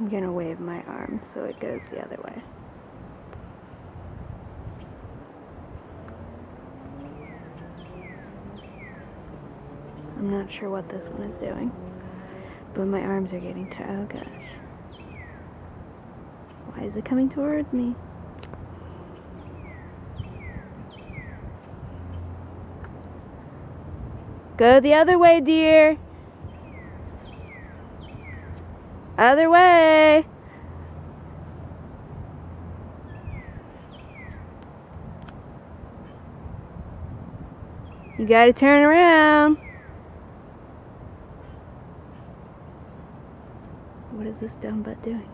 I'm gonna wave my arm so it goes the other way. I'm not sure what this one is doing, but my arms are getting tired. Oh gosh. Why is it coming towards me? Go the other way, dear. Other way. You gotta turn around. What is this dumb butt doing?